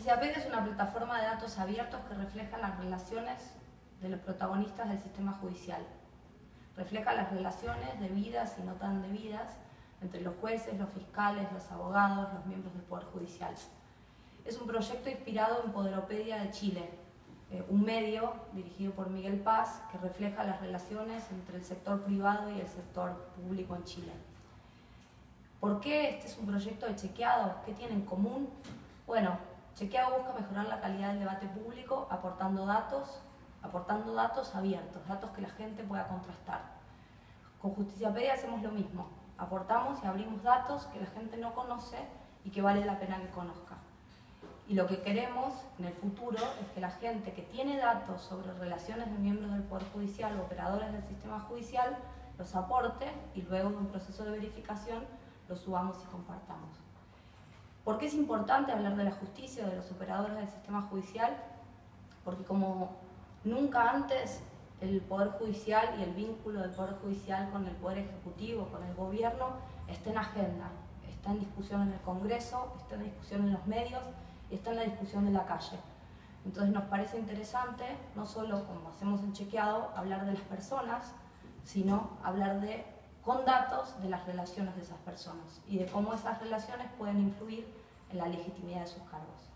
Justiciapedia es una plataforma de datos abiertos que refleja las relaciones de los protagonistas del sistema judicial. Refleja las relaciones debidas y no tan debidas entre los jueces, los fiscales, los abogados, los miembros del Poder Judicial. Es un proyecto inspirado en Poderopedia de Chile, eh, un medio dirigido por Miguel Paz que refleja las relaciones entre el sector privado y el sector público en Chile. ¿Por qué este es un proyecto de chequeado? ¿Qué tiene en común? Bueno, chequeado busca mejorar la calidad del debate público aportando datos, aportando datos abiertos, datos que la gente pueda contrastar. Con Justiciapedia hacemos lo mismo, aportamos y abrimos datos que la gente no conoce y que vale la pena que conozca. Y lo que queremos en el futuro es que la gente que tiene datos sobre relaciones de miembros del Poder Judicial o operadores del sistema judicial los aporte y luego en un proceso de verificación los subamos y compartamos. ¿Por qué es importante hablar de la justicia, de los operadores del sistema judicial? Porque como nunca antes el Poder Judicial y el vínculo del Poder Judicial con el Poder Ejecutivo, con el Gobierno, está en agenda, está en discusión en el Congreso, está en discusión en los medios y está en la discusión de la calle. Entonces nos parece interesante, no solo como hacemos en chequeado, hablar de las personas, sino hablar de, con datos de las relaciones de esas personas y de cómo esas relaciones pueden influir en la legitimidad de sus cargos.